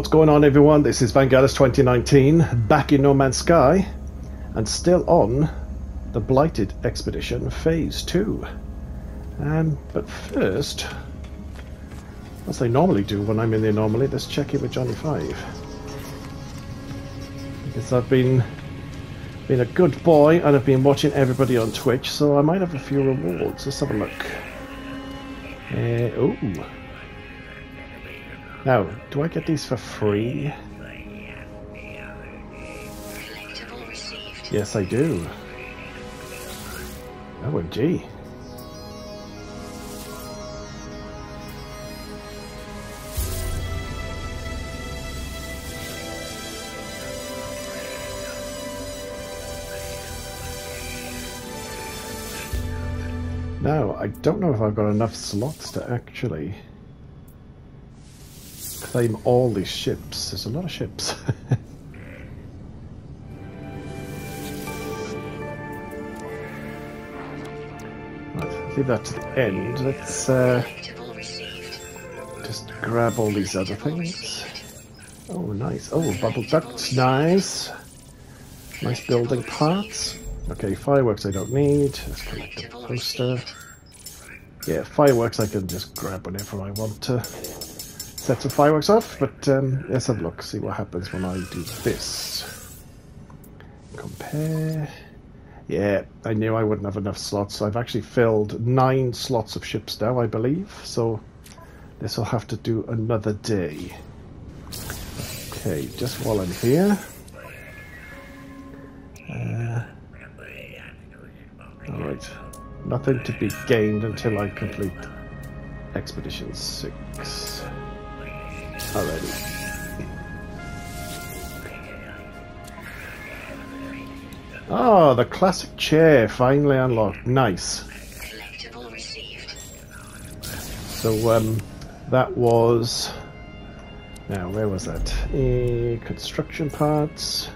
What's going on, everyone? This is Vangelis 2019, back in No Man's Sky, and still on the Blighted Expedition Phase 2. Um, but first, as I normally do when I'm in the anomaly, let's check in with Johnny 5. Because I've been been a good boy and I've been watching everybody on Twitch, so I might have a few rewards. Let's have a look. Uh, ooh. Now, do I get these for free? Yes, I do. Oh, OMG. Now, I don't know if I've got enough slots to actually claim all these ships. There's a lot of ships. right, leave that to the end. Let's uh, just grab all these other things. Oh, nice. Oh, bubble ducts, nice. Nice building parts. Okay, fireworks I don't need. Let's collect the poster. Yeah, fireworks I can just grab whenever I want to set some fireworks off, but um, let's have a look, see what happens when I do this. Compare. Yeah, I knew I wouldn't have enough slots. I've actually filled nine slots of ships now, I believe, so this will have to do another day. Okay, just while I'm here. Uh, Alright, nothing to be gained until I complete Expedition 6 already. Oh, the classic chair finally unlocked. Nice. So, um, that was... Now, where was that? Uh, construction parts.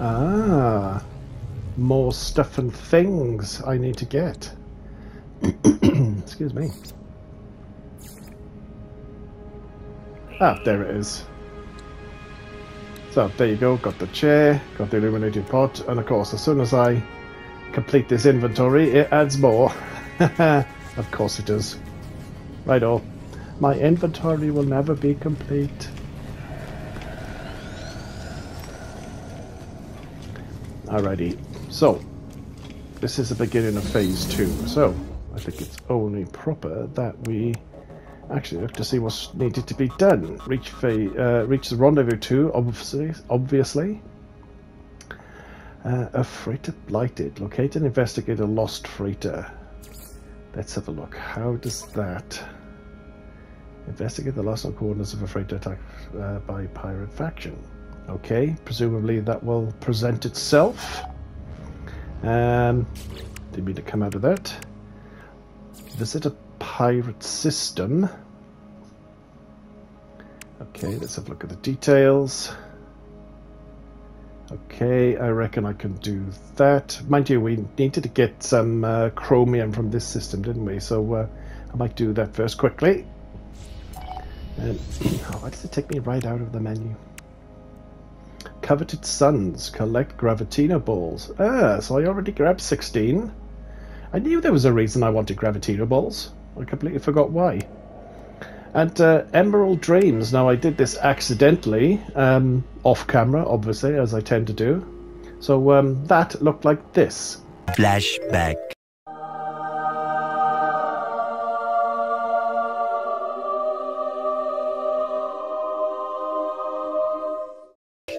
Ah, more stuff and things I need to get. Excuse me. Ah, there it is. So, there you go, got the chair, got the illuminated pot, and of course, as soon as I complete this inventory, it adds more. of course it does. Right all. My inventory will never be complete. Alrighty, so, this is the beginning of phase two, so I think it's only proper that we actually look to see what's needed to be done. Reach uh, reach the rendezvous too, obviously. Obviously, uh, a freighter blighted. Locate and investigate a lost freighter. Let's have a look. How does that? Investigate the lost coordinates of a freighter attack uh, by pirate faction. Okay, presumably that will present itself. Um, didn't mean to come out of that. Visit a pirate system. Okay, let's have a look at the details. Okay, I reckon I can do that. Mind you, we needed to get some uh, chromium from this system, didn't we? So uh, I might do that first quickly. And, oh, why does it take me right out of the menu? Coveted Suns. Collect Gravitino Balls. Ah, so I already grabbed 16. I knew there was a reason I wanted Gravitino balls. I completely forgot why. And uh, Emerald Dreams. Now, I did this accidentally, um, off camera, obviously, as I tend to do. So um, that looked like this. Flashback.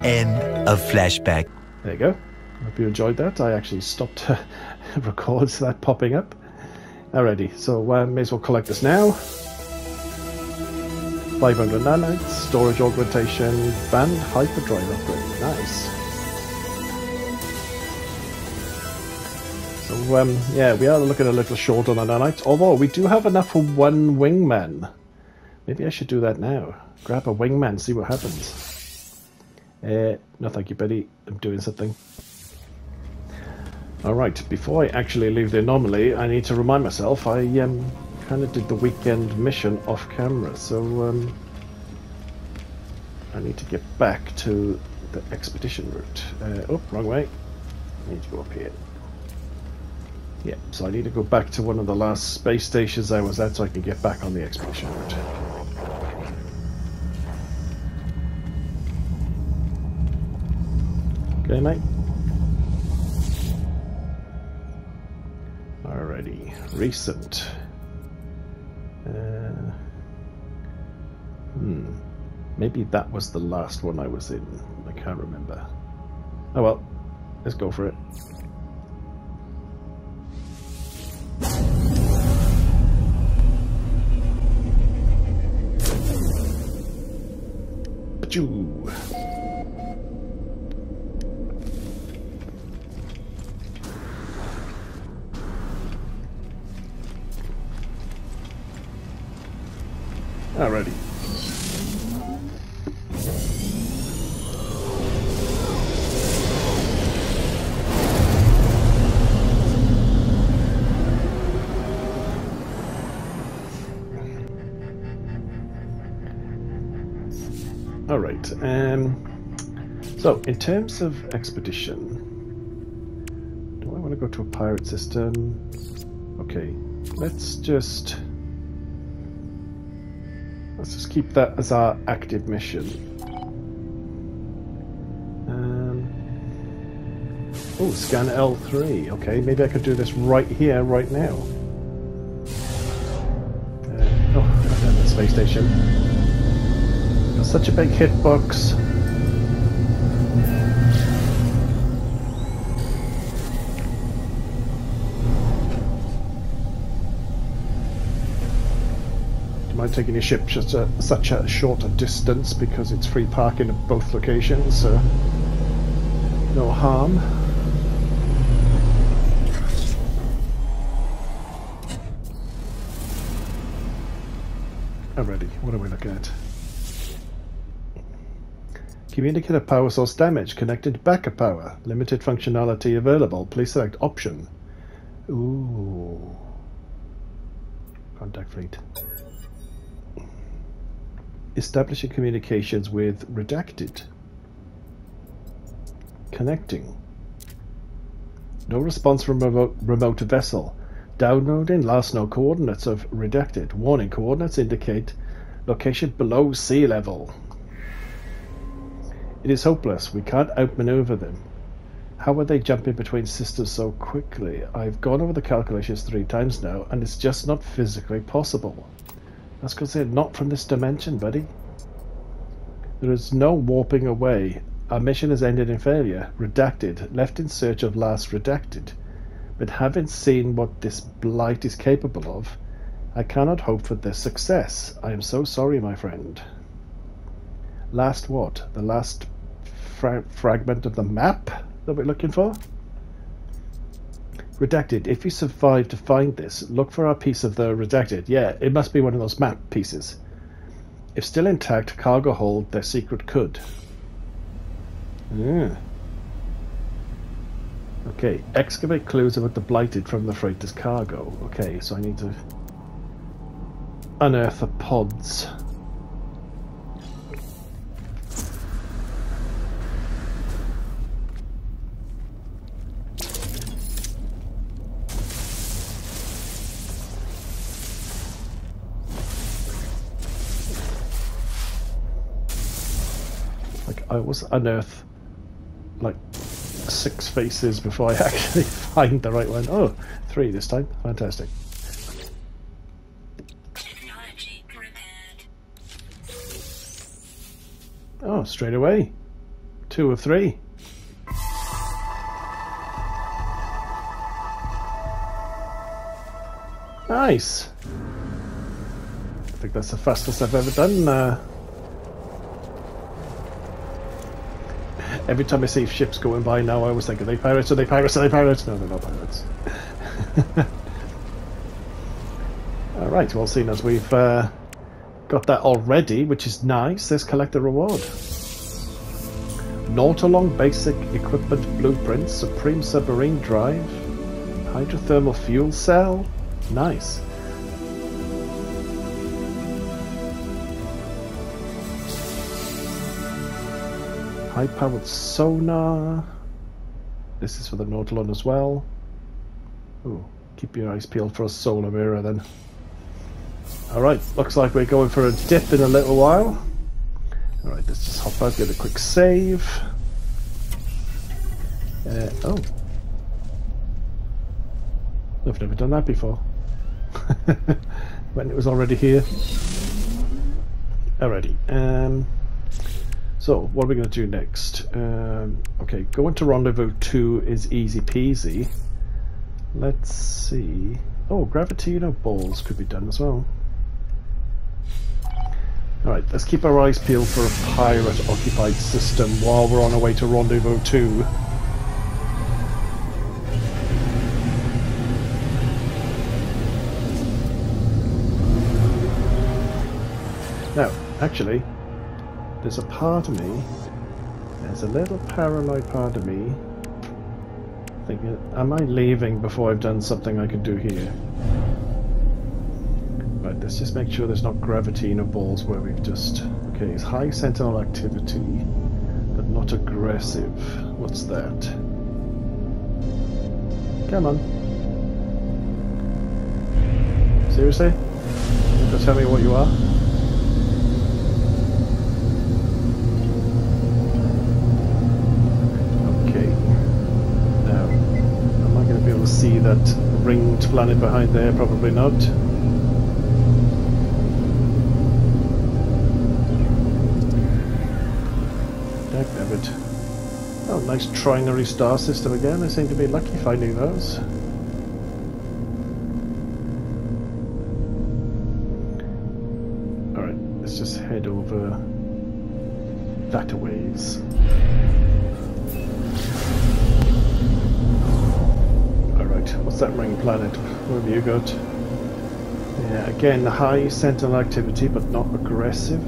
End of flashback. There you go. Hope you enjoyed that. I actually stopped records that popping up. Alrighty, so uh, may as well collect this now. 500 nanites, storage augmentation, band hyperdrive upgrade. Nice. So, um, yeah, we are looking a little short on the nanites, although we do have enough for one wingman. Maybe I should do that now. Grab a wingman, see what happens. Uh, no thank you, Betty. I'm doing something. Alright, before I actually leave the anomaly, I need to remind myself I um, kind of did the weekend mission off camera, so um, I need to get back to the expedition route. Uh, oh, wrong way. I need to go up here. Yeah, so I need to go back to one of the last space stations I was at so I can get back on the expedition route. Okay, mate. Recent. Uh, hmm. Maybe that was the last one I was in. I can't remember. Oh well, let's go for it. Achoo. Alrighty. Alright, um, so in terms of expedition, do I want to go to a pirate system? Okay, let's just let's just keep that as our active mission. Um, oh, scan L3. Okay, maybe I could do this right here, right now. Uh, oh, the space station. Got such a big hitbox. Mind taking your ship just a, such a shorter distance because it's free parking at both locations, so no harm. Alrighty, what are we looking at? Communicator power source damage. Connected backup power. Limited functionality available. Please select option. Ooh. Contact fleet. Establishing communications with redacted. Connecting. No response from remote, remote vessel. Downloading last known coordinates of redacted. Warning coordinates indicate location below sea level. It is hopeless. We can't outmaneuver them. How are they jumping between systems so quickly? I've gone over the calculations three times now, and it's just not physically possible. That's because they're not from this dimension, buddy. There is no warping away. Our mission has ended in failure. Redacted. Left in search of last redacted. But having seen what this blight is capable of, I cannot hope for their success. I am so sorry, my friend. Last what? The last fra fragment of the map that we're looking for? Redacted. If you survive to find this, look for our piece of the redacted. Yeah, it must be one of those map pieces. If still intact, cargo hold their secret could. Yeah. Okay, excavate clues about the blighted from the freighter's cargo. Okay, so I need to unearth the pods. I always unearth like six faces before I actually find the right one. Oh, three this time. Fantastic. Oh, straight away. Two of three. Nice. I think that's the fastest I've ever done. Uh, Every time I see ships going by now, I always think, are they pirates? Are they pirates? Are they pirates? No, they're not pirates. Alright, well, seeing as we've uh, got that already, which is nice, let's collect the reward. Nautilon Basic Equipment Blueprint, Supreme Submarine Drive, Hydrothermal Fuel Cell. Nice. High-powered sonar. This is for the Nautilon as well. Ooh, keep your eyes peeled for a solar mirror then. Alright, looks like we're going for a dip in a little while. Alright, let's just hop out, get a quick save. Uh, oh. I've never done that before. when it was already here. Alrighty. Um, so, what are we going to do next? Um, okay, going to Rendezvous 2 is easy peasy. Let's see. Oh, Gravitino balls could be done as well. Alright, let's keep our eyes peeled for a pirate-occupied system while we're on our way to Rendezvous 2. Now, actually, there's a part of me, there's a little paranoid part of me, thinking, am I leaving before I've done something I can do here? Right, let's just make sure there's not Gravitino balls where we've just... Okay, it's high sentinel activity, but not aggressive. What's that? Come on. Seriously? You tell me what you are? Okay. Now, am I going to be able to see that ringed planet behind there? Probably not. Oh, nice trinary star system again. I seem to be lucky finding those. What have you got? Yeah, again, high sentinel activity, but not aggressive.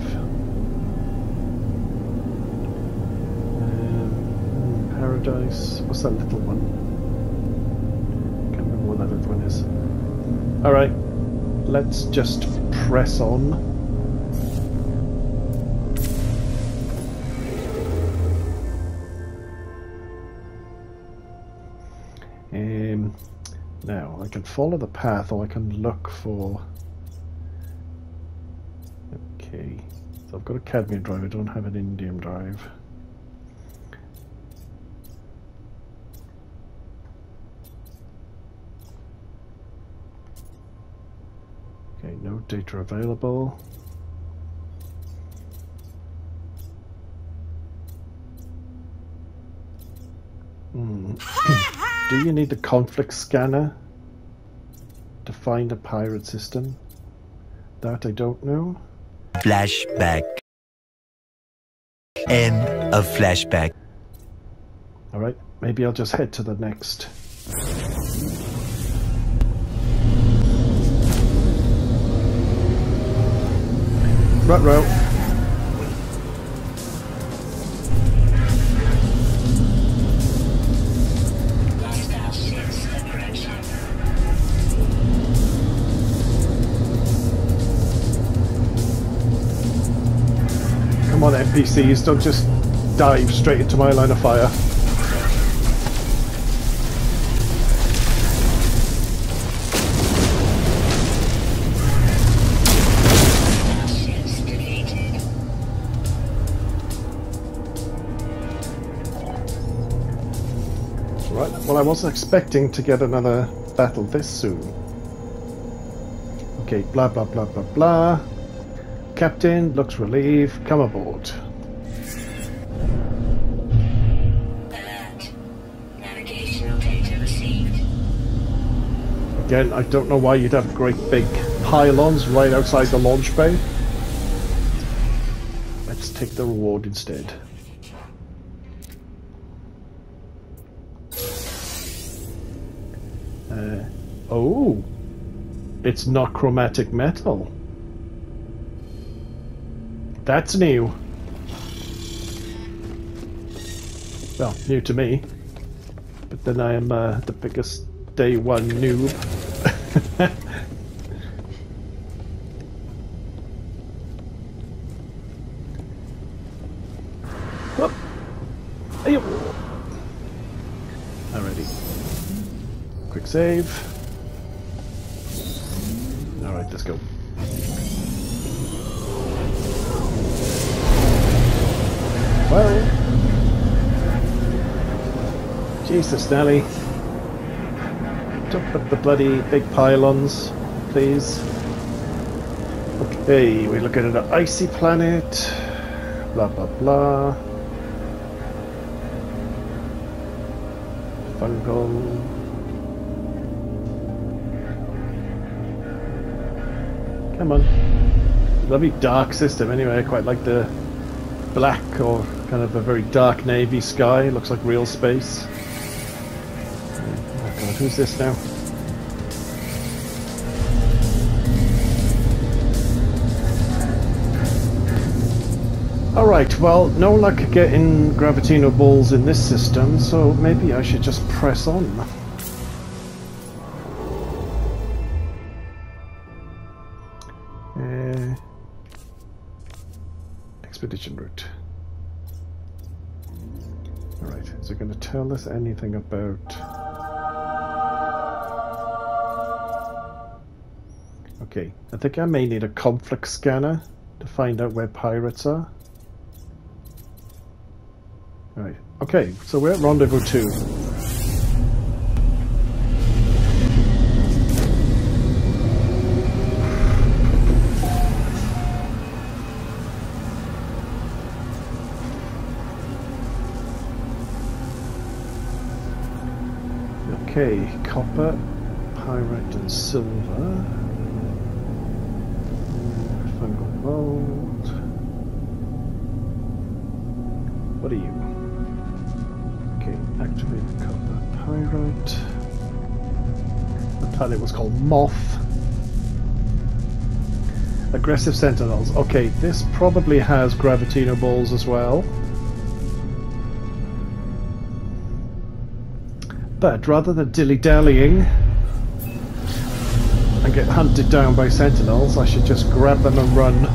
Um, Paradise. What's that little one? Can't remember what that little one is. Alright, let's just press on. Now, I can follow the path or I can look for... Okay, so I've got a cadmium drive, I don't have an indium drive. Okay, no data available. Do you need the conflict scanner to find a pirate system? That I don't know. Flashback. End of flashback. Alright, maybe I'll just head to the next. Right, row. NPCs, don't just dive straight into my line of fire. Right, well, I wasn't expecting to get another battle this soon. Okay, blah blah blah blah blah. Captain looks relieved. Come aboard. Alert. Navigational data received. Again, I don't know why you'd have great big pylons right outside the launch bay. Let's take the reward instead. Uh, oh, it's not chromatic metal. That's new. Well, new to me. But then I am uh, the biggest day one noob. Alrighty. Quick save. Alright, let's go. Well. Jesus, Nelly. Jump up the bloody big pylons, please. Okay, we're looking at an icy planet. Blah blah blah. Fungal. Come on. Lovely dark system anyway. I quite like the black or kind of a very dark navy sky. Looks like real space. Oh god, who's this now? Alright, well, no luck getting Gravitino balls in this system, so maybe I should just press on. Uh, expedition route. Tell us anything about... Okay, I think I may need a conflict scanner to find out where pirates are. Right. Okay, so we're at Rendezvous 2. Okay, copper, pyrite and silver. Fungal mold. What are you? Okay, activate the copper pyrite. The planet was called Moth. Aggressive sentinels. Okay, this probably has gravitino balls as well. But rather than dilly-dallying and get hunted down by sentinels, I should just grab them and run.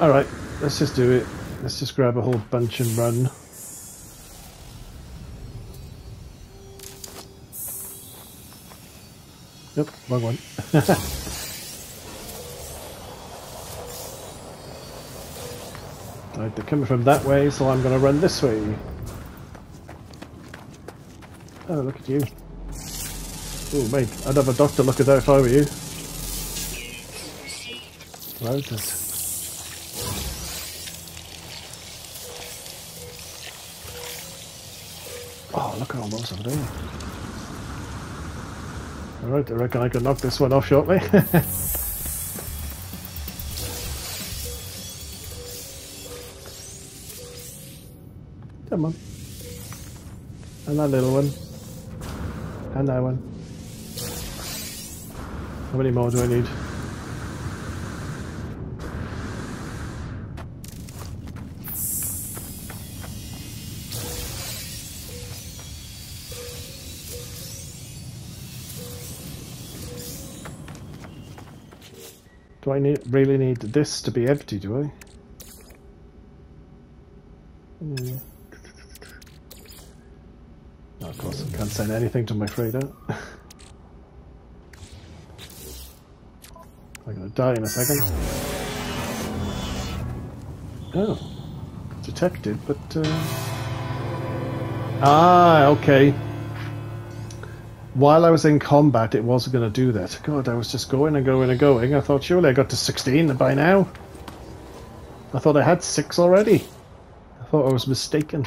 Alright, let's just do it. Let's just grab a whole bunch and run. Nope, wrong one. right, they're coming from that way, so I'm going to run this way. Oh, look at you. Oh, mate, I'd have a doctor look at that if I were you. Roses. Oh, look at all those over there. Alright, I reckon I can knock this one off shortly. Come on. And that little one. And that one. How many more do I need? Do I need, really need this to be empty, do I? Hmm. No, of course, I can't send anything to my freighter. I'm gonna die in a second. Oh. Detected, but... Uh... Ah, okay. While I was in combat, it wasn't going to do that. God, I was just going and going and going. I thought, surely I got to 16 by now. I thought I had 6 already. I thought I was mistaken.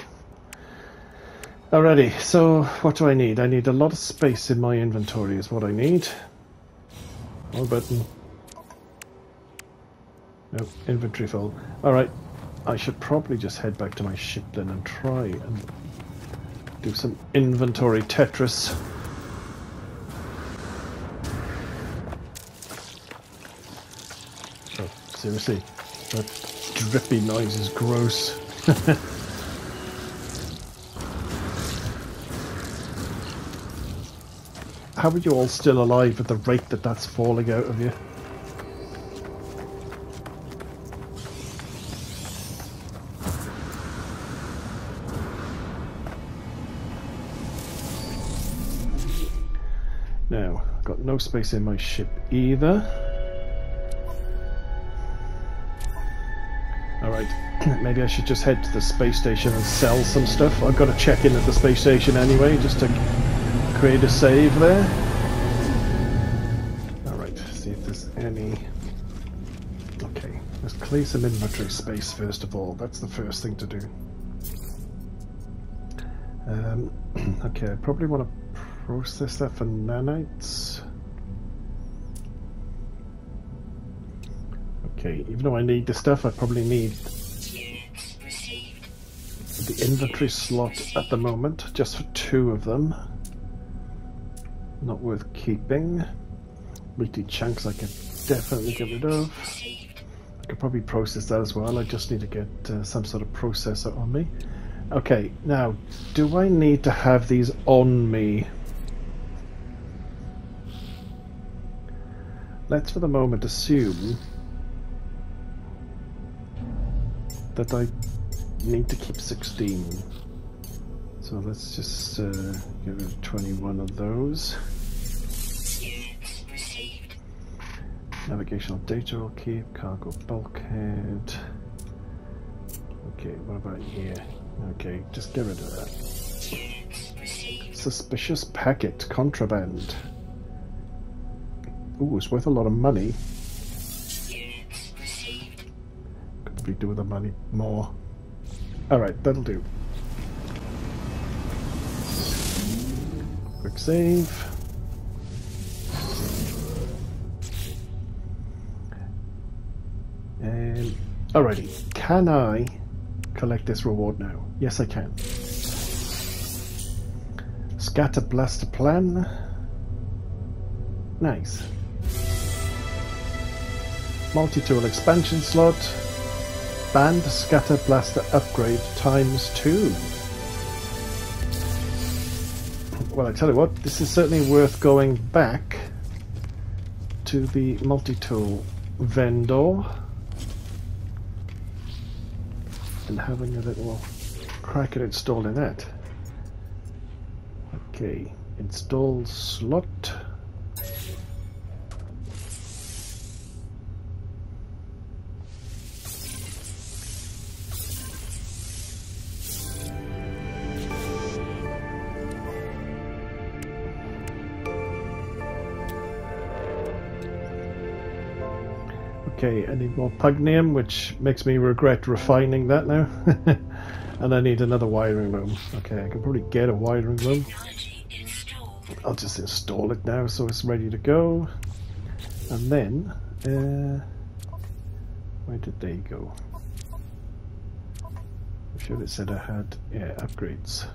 Alrighty, so what do I need? I need a lot of space in my inventory is what I need. More button. No, inventory full. Alright, I should probably just head back to my ship then and try and do some inventory Tetris. Oh, seriously, that drippy noise is gross. how are you all still alive at the rate that that's falling out of you? Now, I've got no space in my ship either. Alright, maybe I should just head to the space station and sell some stuff. I've got to check in at the space station anyway, just to create a save there. Alright, see if there's any... Okay, let's clear some inventory space first of all. That's the first thing to do. Um, okay, I probably want to process that for nanites. Okay, even though I need the stuff, I probably need the inventory slot at the moment, just for two of them. Not worth keeping. Weekly chunks I can definitely get rid of. I could probably process that as well. I just need to get uh, some sort of processor on me. Okay, now, do I need to have these on me? Let's for the moment assume that I need to keep 16. So let's just uh, get rid of 21 of those. Navigational data will keep, cargo bulkhead. Okay, what about here? Okay, just get rid of that. Suspicious packet, contraband. Ooh, it's worth a lot of money. Could probably do with the money more. Alright, that'll do. Save. And alrighty, can I collect this reward now? Yes, I can. Scatter blaster plan. Nice. Multi-tool expansion slot. Band scatter blaster upgrade times two. Well, I tell you what, this is certainly worth going back to the multi-tool vendor and having a little crack at installing that. Okay, install slot. Okay, I need more pugneum, which makes me regret refining that now. and I need another wiring loom. Okay, I can probably get a wiring installed. I'll just install it now so it's ready to go. And then, uh, where did they go? I'm sure it said I had, yeah, upgrades.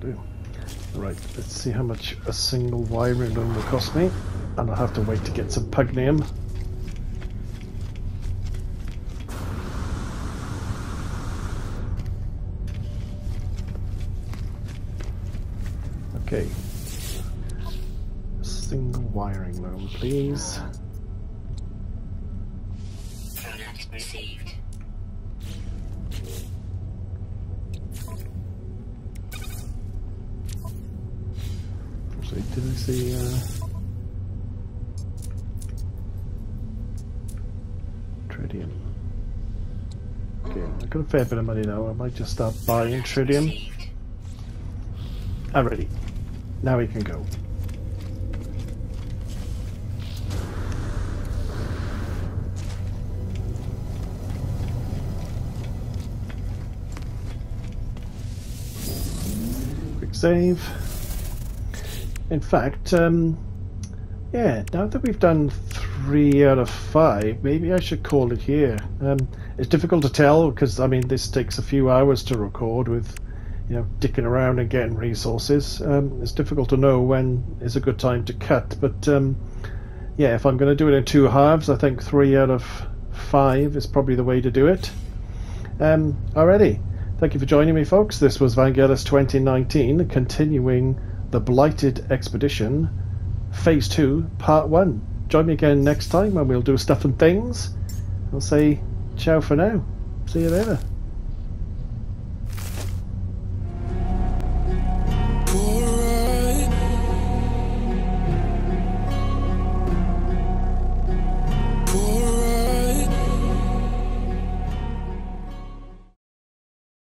Do. Right, let's see how much a single wiring loom will cost me. And I'll have to wait to get some pugneum. Okay. Single wiring loom, please. Received. Actually, did I see, uh... Tritium. Okay, I've got a fair bit of money now. I might just start buying tritium. Alrighty. Now we can go. Quick save. In fact, um, yeah, now that we've done three out of five, maybe I should call it here. Um, it's difficult to tell because, I mean, this takes a few hours to record with you know, dicking around and getting resources. Um, it's difficult to know when is a good time to cut, but um, yeah, if I'm going to do it in two halves, I think three out of five is probably the way to do it. Um, alrighty, thank you for joining me, folks. This was Vangelis 2019, continuing the Blighted Expedition, Phase 2, Part 1. join me again next time when we'll do stuff and things. I'll say ciao for now. See you later.